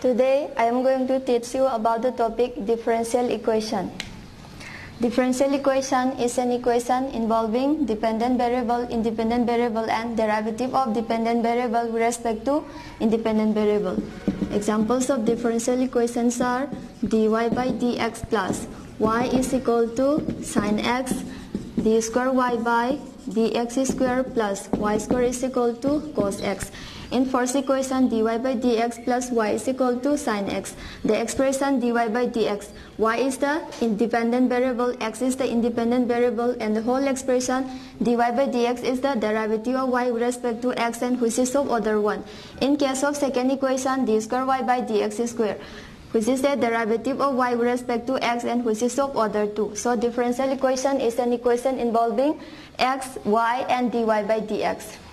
Today I am going to teach you about the topic differential equation. Differential equation is an equation involving dependent variable, independent variable and derivative of dependent variable with respect to independent variable. Examples of differential equations are dy by dx plus y is equal to sine x d square y by dx square plus y square is equal to cos x. In first equation, dy by dx plus y is equal to sine x. The expression dy by dx, y is the independent variable, x is the independent variable, and the whole expression dy by dx is the derivative of y with respect to x and which is of order 1. In case of second equation, d square y by dx square which is the derivative of y with respect to x and which is of order 2. So differential equation is an equation involving x, y and dy by dx.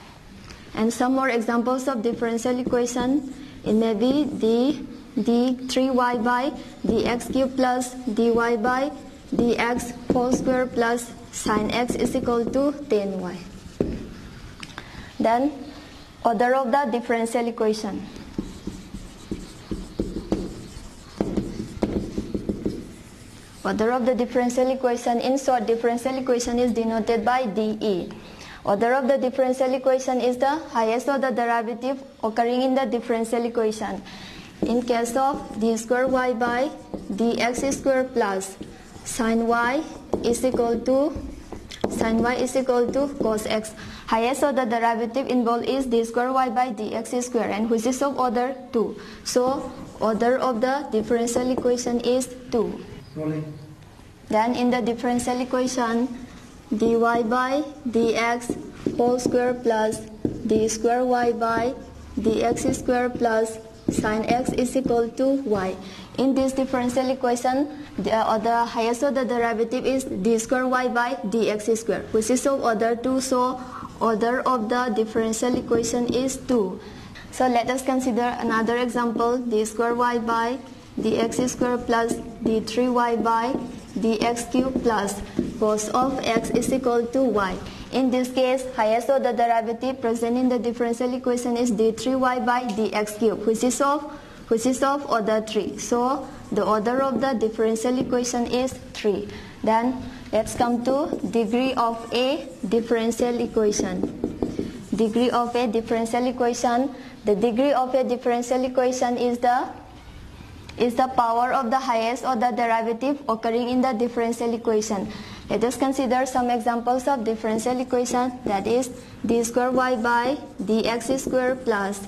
And some more examples of differential equation, it may be d, d3y by dx cube plus dy by dx whole square plus sine x is equal to 10y. Then order of the differential equation. Order of the differential equation in short differential equation is denoted by dE. Order of the differential equation is the highest order derivative occurring in the differential equation. In case of d square y by dx square plus sine y is equal to sine y is equal to cos x. Highest order derivative involved is d square y by dx square and which is of order 2. So order of the differential equation is 2. Rolling. Then in the differential equation, dy by dx whole square plus d square y by dx square plus sine x is equal to y. In this differential equation, the, uh, the highest order derivative is d square y by dx square, which is of order 2. So order of the differential equation is 2. So let us consider another example, d square y by dx square plus d3y by dx cube plus cos of x is equal to y. In this case, highest order derivative present in the differential equation is d3y by dx cube, which is of which is of order 3. So the order of the differential equation is 3. Then let's come to degree of a differential equation. Degree of a differential equation. The degree of a differential equation is the is the power of the highest order derivative occurring in the differential equation. Let us consider some examples of differential equation that is d square y by dx square plus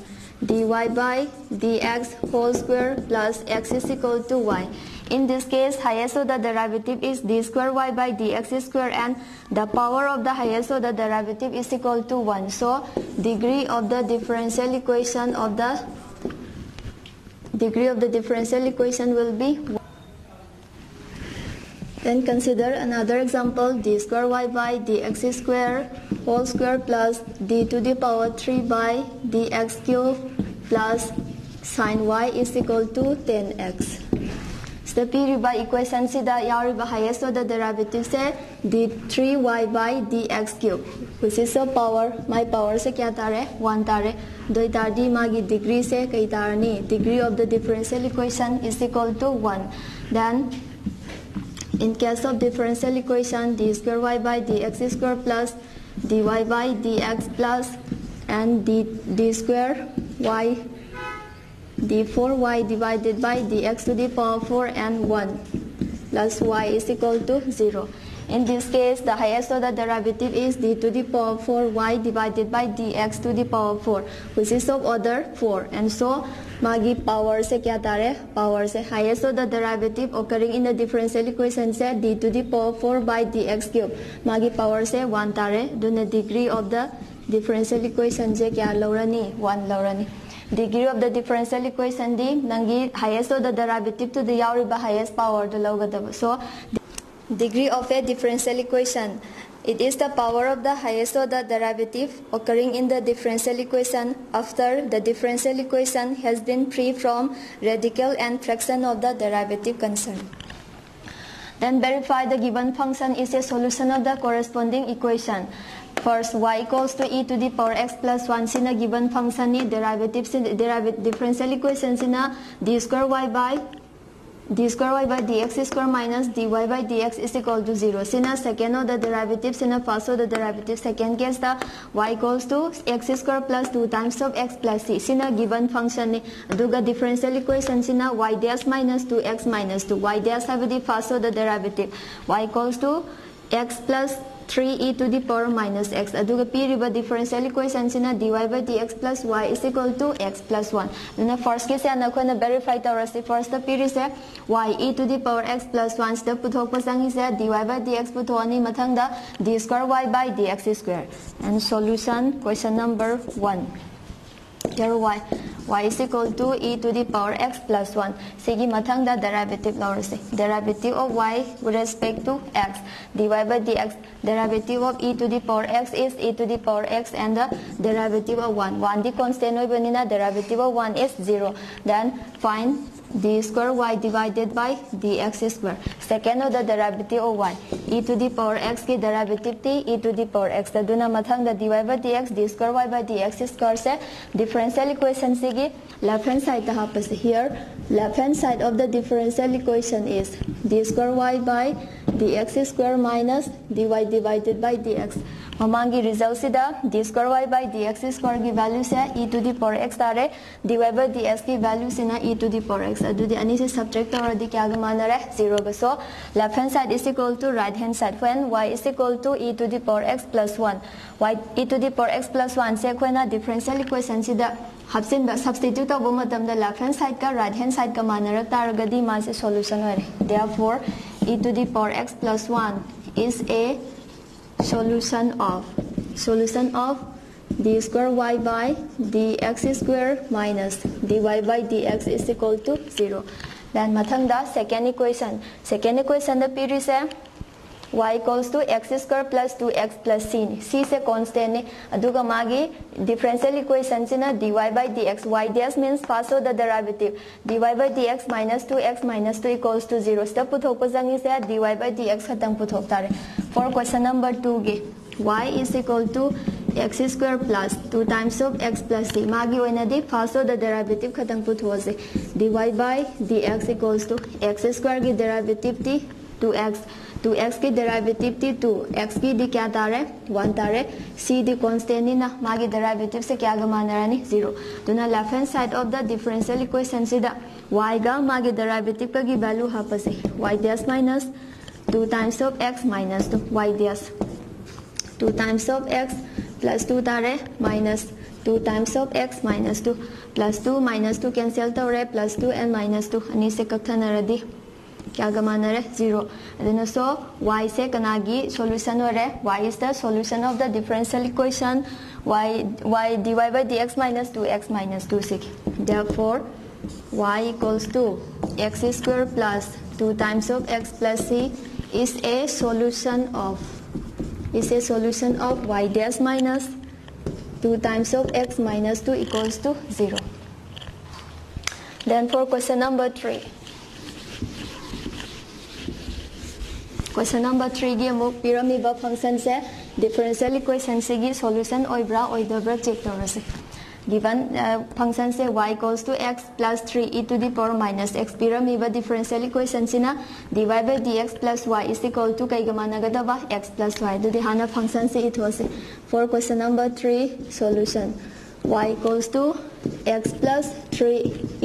dy by dx whole square plus x is equal to y. In this case, highest order derivative is d square y by dx square and the power of the highest order derivative is equal to 1. So, degree of the differential equation of the degree of the differential equation will be 1. Then consider another example d square y by dx square whole square plus d to the power 3 by dx cube plus sine y is equal to 10x. The P by equation sida yauriba highest order derivative se d3y by dx cube which is a power my power se kya tare 1 tare doi tar di ma gi degree se kai degree of the differential equation is equal to 1 then in case of differential equation d square y by dx square plus dy by dx plus and d, d square y d4y divided by dx to the power 4 and 1 plus y is equal to 0. In this case, the highest order derivative is d to the power 4 y divided by dx to the power 4 which is of order 4 and so magi power se kya tare power se highest order derivative occurring in the differential equation se d to the power 4 by dx cube. Magi power se 1 tare duna degree of the differential equation se kya? Laurani 1 laurani degree of the differential equation di nangi highest order derivative to the yauriba highest power to logadaba so degree of a differential equation it is the power of the highest order derivative occurring in the differential equation after the differential equation has been free from radical and fraction of the derivative concerned. Then verify the given function is a solution of the corresponding equation. First y equals to e to the power x plus 1 sina given function ni derivative sin derivative differential equation sina d square y by d square y by dx square minus dy by dx is equal to 0 sina second order derivative sina first order derivative second case the y equals to x square plus 2 times of x plus c. Sina given function ni aduga differential equation sina y dash minus 2x minus 2 y dash have the first order derivative. Y equals to x plus 3e to the power minus x. Aduga piriba differential equation sina dy by dx plus y is equal to x plus 1 duna first case ana khona verify tawrasi first the piri se y e to the power x plus 1 Step sta puthok pasangi se dy by dx puthoni mathang da d square y by dx square. And solution question number 1 here y y is equal to e to the power x plus 1 sigi mathang da derivative se derivative of y with respect to x. dy by dx. derivative of e to the power x is e to the power x and the derivative of 1 1 the constant derivative of 1 is 0 then find d square y divided by dx square. Second order derivative of y. e to the power x की derivative t e to the power x तदुना मथंग द dy by dx d square y by dx square से differential equation से की left hand side तहा पर से here left hand side of the differential equation is d square y by dx square minus dy divided by dx ꯃꯃꯥꯡꯒꯤ ꯔꯤꯖꯜꯁꯤꯗ ꯗꯤ score ꯋꯥꯏ ꯕꯥꯏ ꯗꯤ X ꯁ꯭ꯀꯣꯔꯒꯤ ꯚꯦꯂ꯭ꯌꯨꯁꯦ ꯏ to the poor X ꯇꯥꯔꯦ ꯗꯤ ꯋꯥꯏ ꯕꯥꯏ ꯗꯤ ꯑꯦꯛꯁꯀꯤ ꯚꯦꯂ꯭ꯌꯨꯁꯤꯅ ꯏ to the poor X ꯑꯗꯨꯗꯤ ꯑꯅꯤꯁꯦ ꯁꯕꯇ꯭ꯔꯦꯛ ꯇꯧꯔꯗꯤ ꯀꯌꯥꯒ ꯃꯥꯟꯅꯔꯦ ꯖꯤꯔꯣꯒ so left hand side is equal to right hand side when y is equal to e to the power x plus 1 y e to the power x plus 1 से कोना differential equation सिदा हबसिन ब सब्स्टिट्यूट ऑफ़ मतम the left hand side का right hand side का मानरक तारगदी मा से सॉल्यूशन होरे therefore e to the power x plus 1 is a solution of solution of d square y by dx square minus dy by dx is equal to 0 then mathang da second equation. Second equation da piri se y equals to x square plus 2x plus c. Ni c se constant. ni aduga magi differential equation sina dy by dx. Y ds means first order derivative. dy by dx minus 2x minus 2 equals to 0 step puthok pa jangi se dy by dx khatang puthok tare for question number 2 ge y is equal to x square plus 2 times of x plus c. magi oina di first order derivative khatang puthose dy by dx equals to x square की derivative थी two x की derivative थी two x की D क्या तारे one तारे C D constant ना। मागी डेराइवेटिव से क्या गा मानरानी ज़ीरो तो ना left hand side of the differential equation से वाई गा की डेराइवेटिव का की वैल्यू हाप से। Y dash minus two times of x minus two y dash two times of x plus two तारे minus two times of x minus two plus two minus two cancel तौर plus two and minus two अनी से कक्थनरदी क्या गमाना रे zero adina so y से कनागी solution हो रे y is the solution of the differential equation y y dy by dx minus 2x minus 2 6 therefore y equals to x square plus 2 times of x plus c is a solution of is a solution of y dash minus 2 times of x minus 2 equals to 0 then for question number 3 question number three gi amuk piramiba function se differential equation se gi solution oibra oidobra check tawra se given uh, function se y equals to x plus 3 e to the power minus x piramiba differential equation sina dy by dx plus y is equal to kai gamana gada ba x plus y do the hana function se it was for question number three solution y equals to x plus 3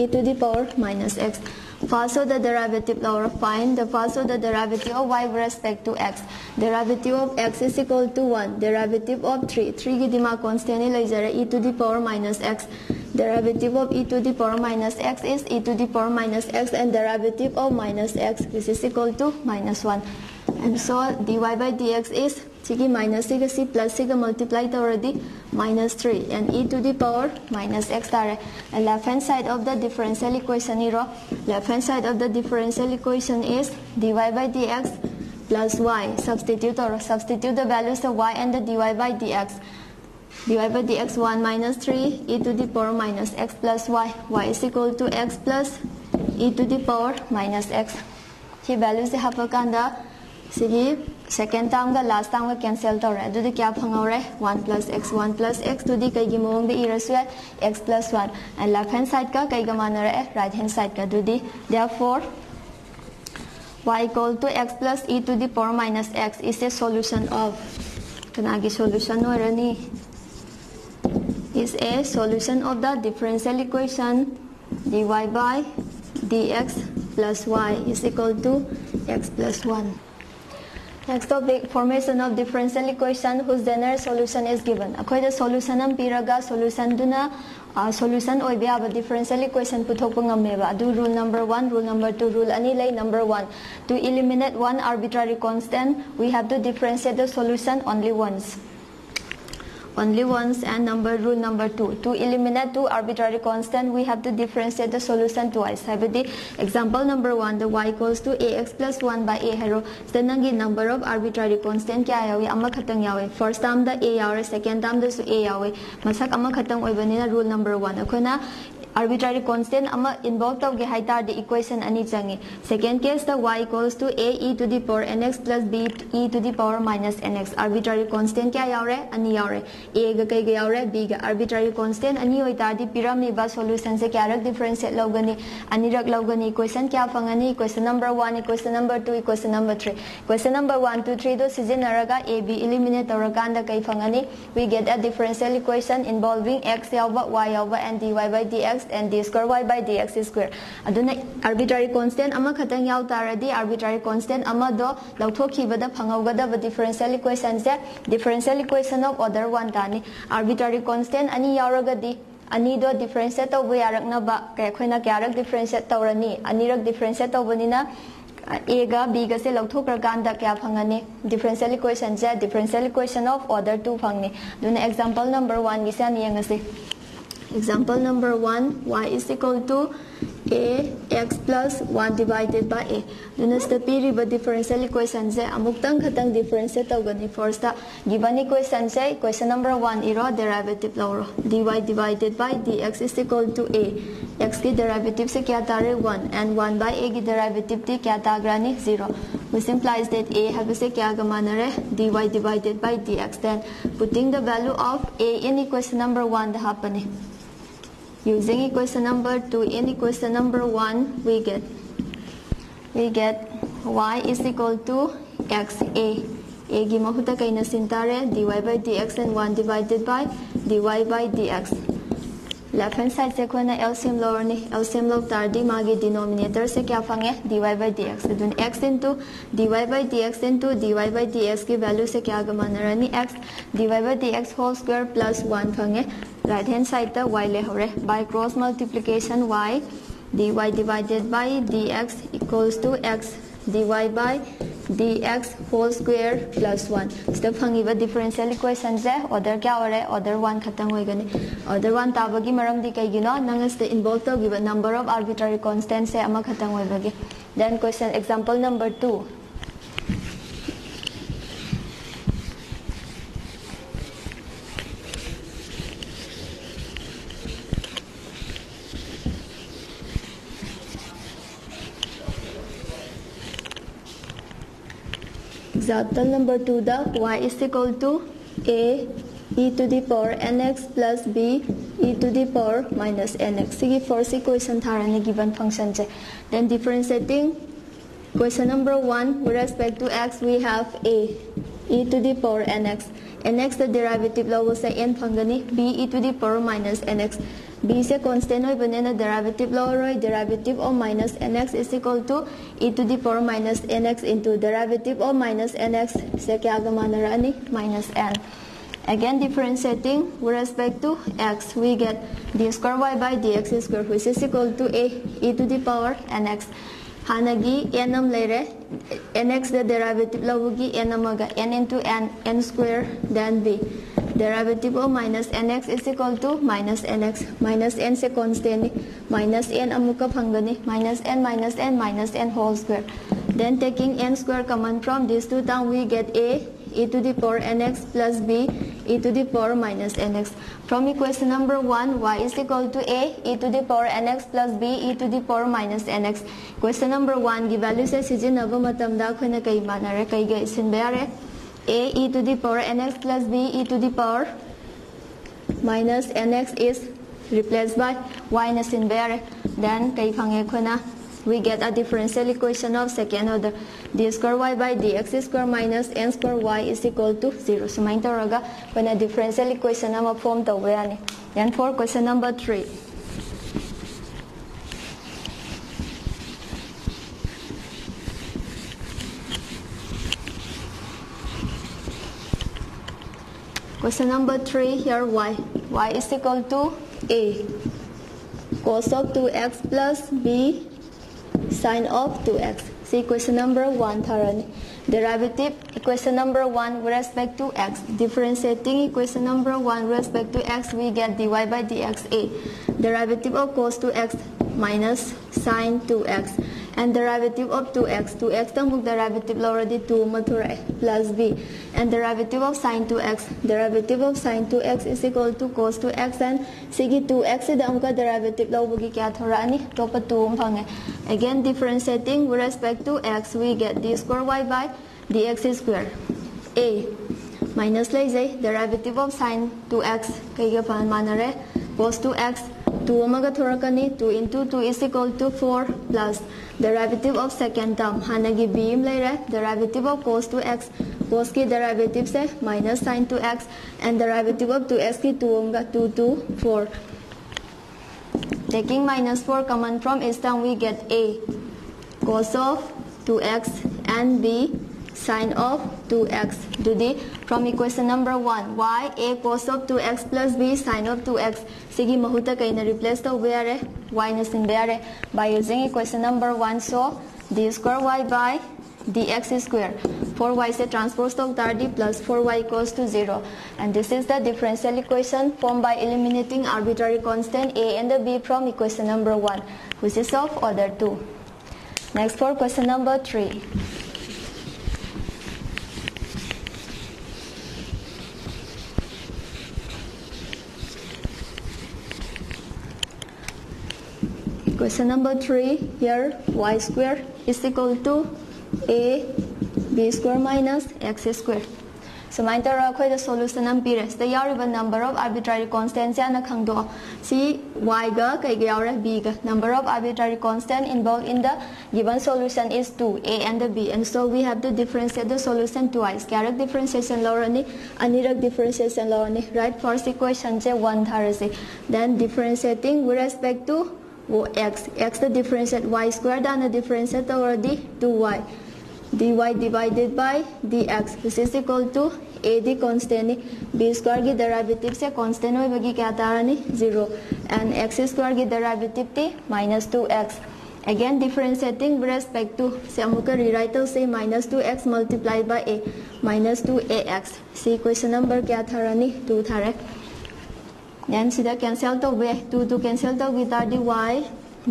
e to the power minus x Also the derivative law find the also the derivative of y with respect to x. Derivative of x is equal to 1. Derivative of 3. 3기 디마 constant 레이저의 e to the power minus x. Derivative of e to the power minus x is e to the power minus x and derivative of minus x this is equal to minus 1. And so dy by dx is sigma minus sigma c plus sigma multiplied over d minus 3. And e to the power minus x star. And left-hand side of the differential equation, zero. left-hand side of the differential equation is dy by dx plus y. Substitute or substitute the values of y and the dy by dx. dy by dx 1 minus 3, e to the power minus x plus y. y is equal to x plus e to the power minus x. Here values have a kind of term ga last term ga cancel tore adudi kya phangore 1 plus x 1 plus x to di kai gi mong de irasu x plus 1 and left hand side ka kai ga manare right hand side ka dudi therefore y equal to x plus e to the power minus x is a solution of kanagi solution no rani is a solution of the differential equation dy by dx plus y is equal to x plus 1 Next topic, formation of differential equation whose general solution is given. The solution am piraga solution duna uh, solution oi bia differential equation ngamme ba do rule number 1 rule number 2 rule ani lay number 1 to eliminate one arbitrary constant we have to differentiate the solution only once only once and number rule number two. To eliminate two arbitrary constant we have to differentiate the solution twice. The example number one the y equals to ax plus 1 by a hero. The nangi number of arbitrary constant kya yawi amma khatang yawi first term the a yawi second term the a yawi masak amma khatang oibanina rule number 1 akhona arbitrary constant ama involve tawge haitar the equation ani changi second case the y equals to a e to the power nx plus b e to the power minus nx arbitrary constant kya yaure ani yaure a ga kai ga yaure b ga arbitrary constant ani hoi tar di pyramid ba solution se kya rak differentiate logani ani rak logani equation kya fangani equation number 1 equation number 2 equation number 3 equation number 1 2 3 do sizinaraga a b eliminate tawrakanda kai fangani we get a differential equation involving x yawa y yawa and dy by dx x and d square y by dx square. aduna arbitrary constant ama khatang yaw taradi arbitrary constant ama do lauthokibada phangawgada differential equation se differential equation of order 1 tani arbitrary constant ani yawragadi ani do differentiate tawba yarakna ba kay khoina kyarak differentiate tawrani ani rak differentiate tawbanina a ga b ga se lauthokraganda kya phangani differential equation se differential equation of order 2 phangni duna Example number 1, y is equal to a x plus 1 divided by a. Then Duna sta piriba differential equation se amuktang khatang differentiate tawgani first ta. Given equation se equation number 1 iro derivative lawro dy divided by dx is equal to a. x ki derivative se kya tare 1 and 1 by a ki derivative ti kya tagrani 0 which implies that a have se kya gamanare dy divided by dx. Then putting the value of a in equation number 1 the happening. Using equation number 2 in equation number 1 we get we get y is equal to x a. A gi mahuta kaina sintare dy by dx and 1 divided by dy by dx left hand side से कोने LCM लोरनी LCM लो तारदी मागे denominator से क्या फंगे dy by dx दुन x. Into dy by dx into dy by dx की value से क्या एक्स रनी x, dy by dx whole square plus 1 फंगे राइट हैंड साइड ता y ले होरे by cross y y, dy divided by dx equals to x, dy by dx whole square plus 1 sida phangiba differential equation se order kya ore? Order 1 khatang hoigani order 1 tabagi maram di kai gino nang is the involved to give a number of arbitrary constants se ama khatang hoibagi then question example number 2 Example number 2 the y is equal to a e to the power nx plus b e to the power minus nx. Sige first equation tharani given function che then differentiating question number 1 with respect to x we have a e to the power nx. Nx the derivative law will say n phangani b e to the power minus nx b से constant होई बने derivative law रोई derivative of minus nx is equal to e to the power minus nx into derivative of minus nx से क्या गमाना रानी minus n Again, differentiating with respect to x, we get d square y by dx square, which is equal to a e to the power nx. Hanagi n am lere nx the derivative lawugi n amaga n into n n square then b. derivative of minus nx is equal to minus nx minus n से constant minus n amuka phangani minus n minus n minus n whole square then taking n square common from these two terms we get a e to the power nx plus b e to the power minus nx. From equation number 1, y is equal to a e to the power nx plus b e to the power minus nx. Question number 1 gi value se sijinaba matamda khona kai manare kai ga isin bayare a e to the power nx plus b e to the power minus nx is replaced by y in bayare then kai phange we get a differential equation of second order. D square y by dx square minus n square y is equal to 0 sumain tawraga when a differential equation ama form tawbe ani then for question number 3 Question number 3 here y. y is equal to a cos of 2x plus b sine of 2x. See question number 1 Tharani. Derivative equation number 1 with respect to x. Differentiating equation number 1 with respect to x we get dy by dx a. Derivative of cos 2x minus sine 2x and derivative of 2x 2x tamuk derivative already 2 mathura plus b. And derivative of sine 2x derivative of sine 2x is equal to cos 2x and sigi 2x ida amka derivative lawbugi kya thora ani? Topa 2 phange again differentiating with respect to x. We get d square y by dx square. A minus jai derivative of sine 2x kai ga pan manare cos 2x 2 omaga thorakani 2 into 2 is equal to 4 plus derivative of second term hanagi beam later derivative of cos 2x cos की derivative से minus sin 2x and derivative of 2x की 2 होगा 2 to 4 taking minus 4 common from is term we get a cos of 2x and b sine of 2x to the from equation number 1 y a cos of 2x plus b sine of 2x sigi mahuta kaina replace to. Where y na sin there by using equation number 1 so d square y by dx square. 4y se transpose to d plus 4y equals to 0 and this is the differential equation formed by eliminating arbitrary constant a and the b from equation number 1 which is of order 2 next for question number 3 Question number 3 here y square is equal to a b square minus x square. So my the solution am pires the yariba number of arbitrary constants na khangdo si y ga kai ga b ga. Number of arbitrary constant involved in the given solution is 2 a and the b. And so we have to differentiate the solution twice. Karak differentiation lorani anirak differentiation lorani right first equation je 1 tharase then differentiating with respect to वो x x the differentiate y square differentiate और दी two y dy divided by dx which is equal to ad constant ni b square ki derivative se constant hoi bagi kya tarani 0 and x square ki derivative ti minus 2x again differentiating with respect to se amuka rewrite to say minus 2x multiplied by a minus 2ax see question number kya tharani 2 tharak Then the cancel tawbe 2 to cancel the with our dy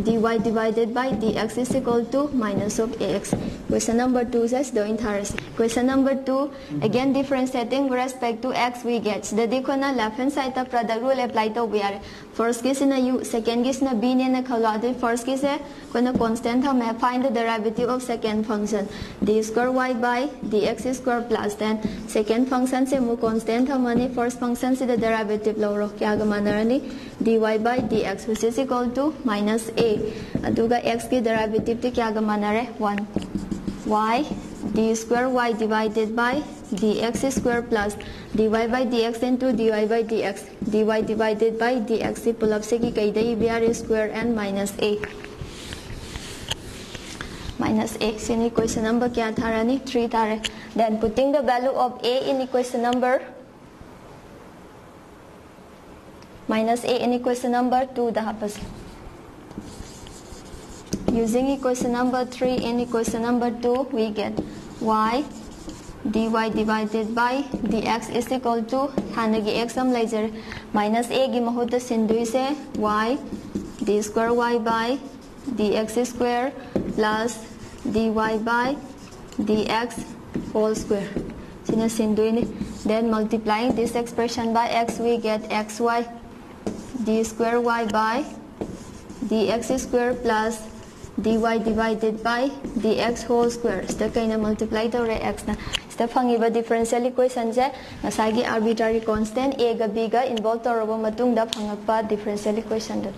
dy divided by dx is equal to minus of ax. Question number 2 says the interest. Question number 2 again differentiating with respect to x we get. the diagonal. left hand side of product rule apply we are. First case na u, second case na b ने ना खला तो first case है कोई ना constant हम है find the derivative of second function d square y by dx square plus then second function से मु constant हम माने first function से the derivative लो रो क्या गमाना रनी dy by dx which is equal to minus a aduga x की derivative ते क्या गमाना रहे 1 y d square y divided by dx square plus dy by dx into dy by dx dy divided by dx से पुल से की कई दई br square and minus a minus a in equation number क्या था रानी 3 था then putting the value of a in equation number minus a in equation number 2 dah apa sih Using equation number 3 in equation number 2, we get y dy divided by dx is equal to hanagi x laser minus a gi mahut sindui se y d square y by dx square plus dy by dx whole square. Sina sinduini then multiplying this expression by x we get xy d square y by dx square plus dy divided by dx whole square sida kaina multiply tawre x na sida phangiba differential equation je ngasagi arbitrary constant a ga b ga involve matung da phangakpa differential equation da